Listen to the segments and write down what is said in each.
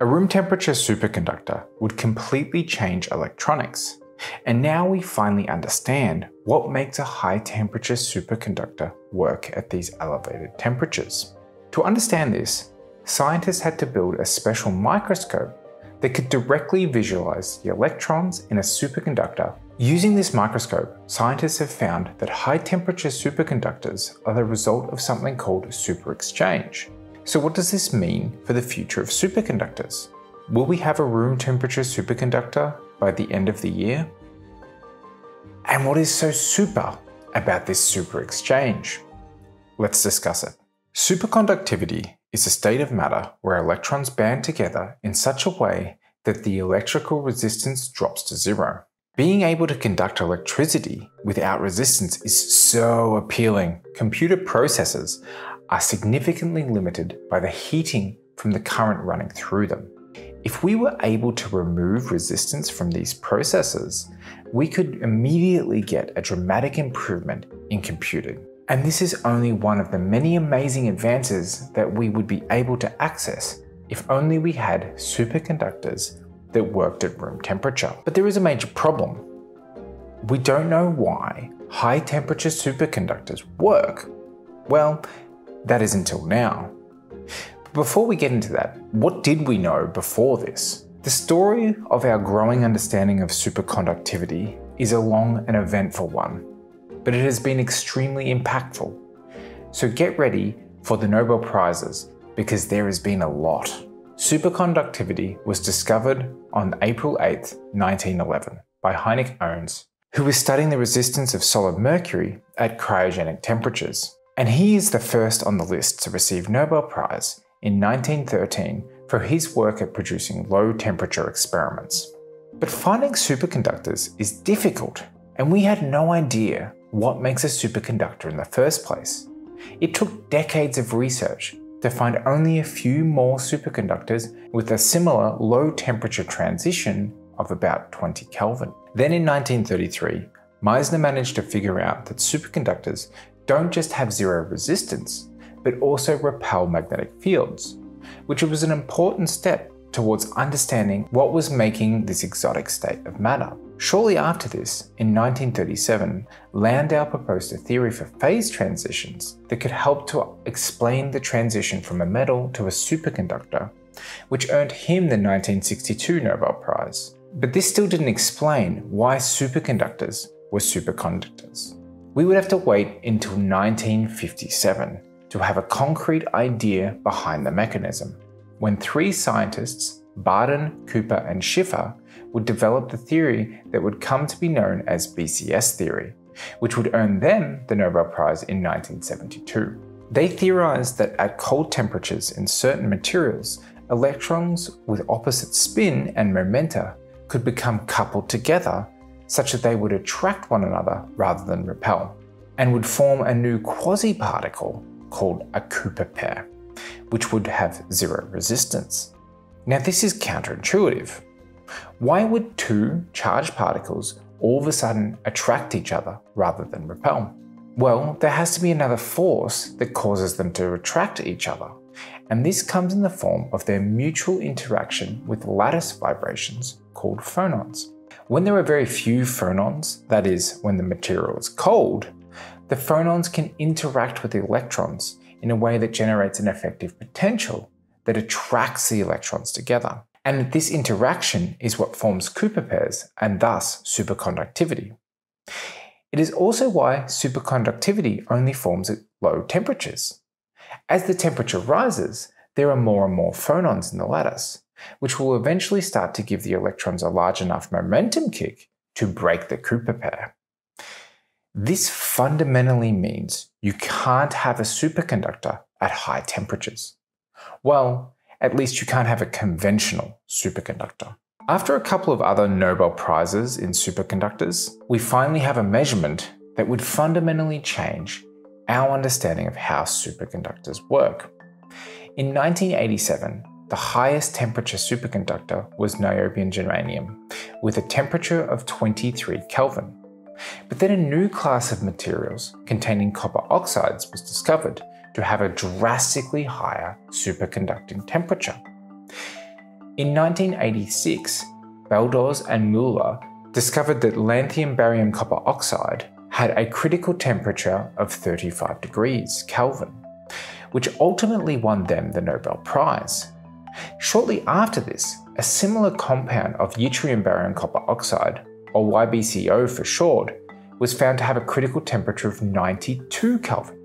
A room temperature superconductor would completely change electronics. And now we finally understand what makes a high temperature superconductor work at these elevated temperatures. To understand this, scientists had to build a special microscope that could directly visualize the electrons in a superconductor. Using this microscope, scientists have found that high temperature superconductors are the result of something called superexchange. So what does this mean for the future of superconductors? Will we have a room temperature superconductor by the end of the year? And what is so super about this super exchange? Let's discuss it. Superconductivity is a state of matter where electrons band together in such a way that the electrical resistance drops to zero. Being able to conduct electricity without resistance is so appealing. Computer processors are significantly limited by the heating from the current running through them. If we were able to remove resistance from these processes, we could immediately get a dramatic improvement in computing. And this is only one of the many amazing advances that we would be able to access if only we had superconductors that worked at room temperature. But there is a major problem. We don't know why high temperature superconductors work. Well, that is until now. But before we get into that, what did we know before this? The story of our growing understanding of superconductivity is a long and eventful one but it has been extremely impactful. So get ready for the Nobel Prizes because there has been a lot. Superconductivity was discovered on April 8, 1911 by Heinrich Onnes, who was studying the resistance of solid mercury at cryogenic temperatures. And he is the first on the list to receive Nobel Prize in 1913 for his work at producing low temperature experiments. But finding superconductors is difficult, and we had no idea what makes a superconductor in the first place. It took decades of research to find only a few more superconductors with a similar low temperature transition of about 20 Kelvin. Then in 1933, Meissner managed to figure out that superconductors don't just have zero resistance, but also repel magnetic fields, which was an important step towards understanding what was making this exotic state of matter. Shortly after this, in 1937, Landau proposed a theory for phase transitions that could help to explain the transition from a metal to a superconductor, which earned him the 1962 Nobel Prize. But this still didn't explain why superconductors were superconductors. We would have to wait until 1957 to have a concrete idea behind the mechanism, when three scientists, Bardeen, Cooper, and Schrieffer, would develop the theory that would come to be known as BCS theory, which would earn them the Nobel Prize in 1972. They theorized that at cold temperatures in certain materials, electrons with opposite spin and momenta could become coupled together such that they would attract one another rather than repel, and would form a new quasi-particle called a Cooper pair, which would have zero resistance. Now this is counterintuitive, why would two charged particles all of a sudden attract each other rather than repel? Well, there has to be another force that causes them to attract each other, and this comes in the form of their mutual interaction with lattice vibrations called phonons. When there are very few phonons, that is, when the material is cold, the phonons can interact with the electrons in a way that generates an effective potential that attracts the electrons together. And this interaction is what forms Cooper pairs and thus superconductivity. It is also why superconductivity only forms at low temperatures. As the temperature rises, there are more and more phonons in the lattice, which will eventually start to give the electrons a large enough momentum kick to break the Cooper pair. This fundamentally means you can't have a superconductor at high temperatures. Well, at least you can't have a conventional superconductor. After a couple of other Nobel Prizes in superconductors, we finally have a measurement that would fundamentally change our understanding of how superconductors work. In 1987, the highest temperature superconductor was niobium germanium, with a temperature of 23 Kelvin. But then a new class of materials containing copper oxides was discovered to have a drastically higher superconducting temperature. In 1986, Bednorz and Muller discovered that lanthanum barium copper oxide had a critical temperature of 35 degrees Kelvin, which ultimately won them the Nobel Prize. Shortly after this, a similar compound of yttrium barium copper oxide, or YBCO for short, was found to have a critical temperature of 92 Kelvin.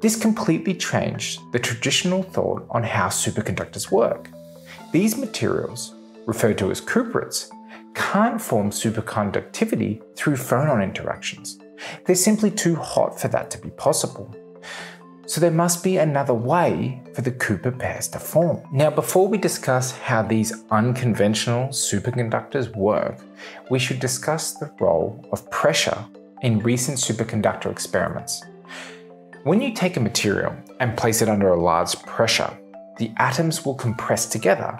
This completely changed the traditional thought on how superconductors work. These materials, referred to as cuprates, can't form superconductivity through phonon interactions. They're simply too hot for that to be possible. So there must be another way for the Cooper pairs to form. Now, before we discuss how these unconventional superconductors work, we should discuss the role of pressure in recent superconductor experiments. When you take a material and place it under a large pressure, the atoms will compress together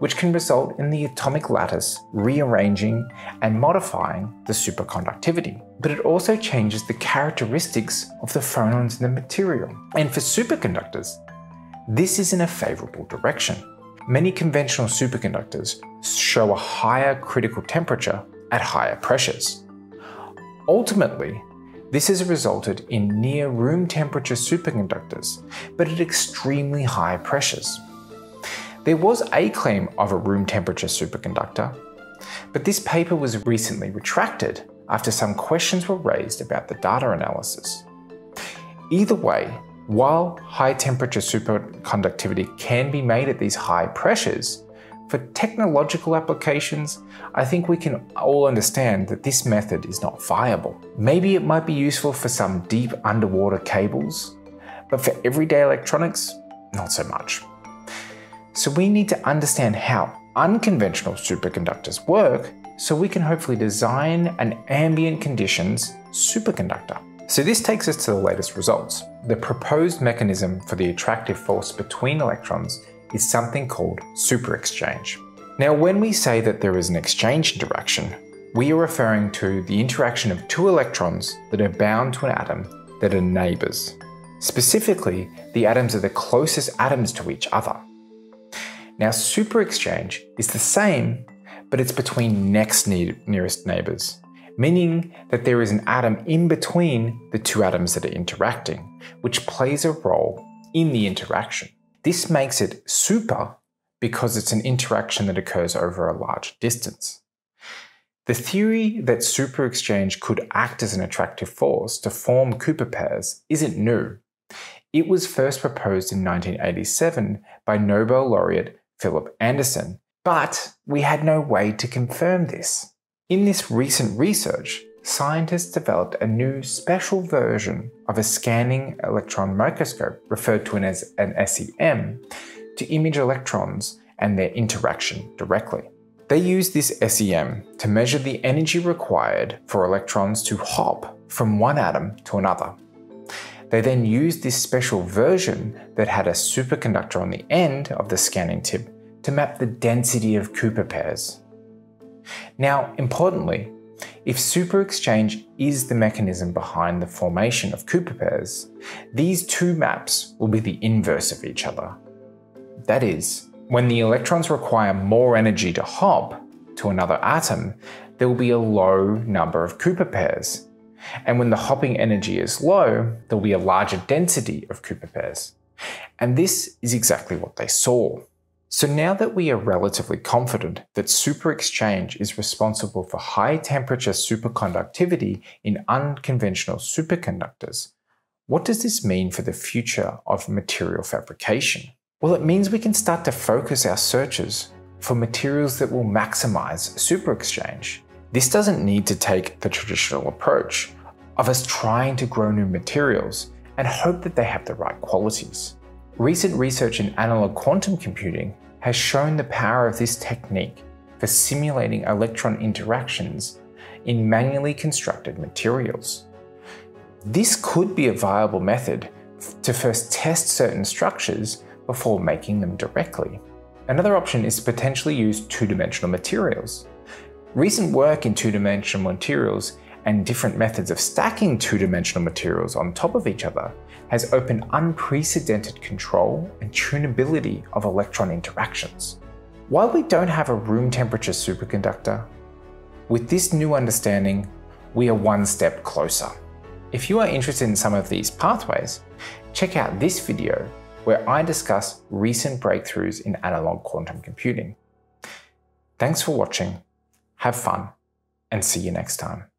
which can result in the atomic lattice rearranging and modifying the superconductivity. But it also changes the characteristics of the phonons in the material. And for superconductors, this is in a favorable direction. Many conventional superconductors show a higher critical temperature at higher pressures. Ultimately, this has resulted in near room temperature superconductors, but at extremely high pressures. There was a claim of a room temperature superconductor, but this paper was recently retracted after some questions were raised about the data analysis. Either way, while high temperature superconductivity can be made at these high pressures, for technological applications, I think we can all understand that this method is not viable. Maybe it might be useful for some deep underwater cables, but for everyday electronics, not so much. So we need to understand how unconventional superconductors work so we can hopefully design an ambient conditions superconductor. So this takes us to the latest results. The proposed mechanism for the attractive force between electrons is something called superexchange. Now when we say that there is an exchange interaction, we are referring to the interaction of two electrons that are bound to an atom that are neighbours. Specifically, the atoms are the closest atoms to each other. Now, super exchange is the same, but it's between next nearest neighbors, meaning that there is an atom in between the two atoms that are interacting, which plays a role in the interaction. This makes it super because it's an interaction that occurs over a large distance. The theory that super exchange could act as an attractive force to form Cooper pairs isn't new. It was first proposed in 1987 by Nobel laureate Philip Anderson, but we had no way to confirm this. In this recent research, scientists developed a new special version of a scanning electron microscope, referred to as an SEM, to image electrons and their interaction directly. They used this SEM to measure the energy required for electrons to hop from one atom to another. They then used this special version that had a superconductor on the end of the scanning tip to map the density of Cooper pairs. Now, importantly, if superexchange is the mechanism behind the formation of Cooper pairs, these two maps will be the inverse of each other. That is, when the electrons require more energy to hop to another atom, there will be a low number of Cooper pairs, and when the hopping energy is low, there will be a larger density of Cooper pairs. And this is exactly what they saw. So now that we are relatively confident that superexchange is responsible for high temperature superconductivity in unconventional superconductors, what does this mean for the future of material fabrication? Well, it means we can start to focus our searches for materials that will maximize superexchange. This doesn't need to take the traditional approach of us trying to grow new materials and hope that they have the right qualities. Recent research in analog quantum computing has shown the power of this technique for simulating electron interactions in manually constructed materials. This could be a viable method to first test certain structures before making them directly. Another option is to potentially use two-dimensional materials. Recent work in two-dimensional materials and different methods of stacking two-dimensional materials on top of each other has opened unprecedented control and tunability of electron interactions. While we don't have a room temperature superconductor, with this new understanding, we are one step closer. If you are interested in some of these pathways, check out this video where I discuss recent breakthroughs in analog quantum computing. Thanks for watching, have fun, and see you next time.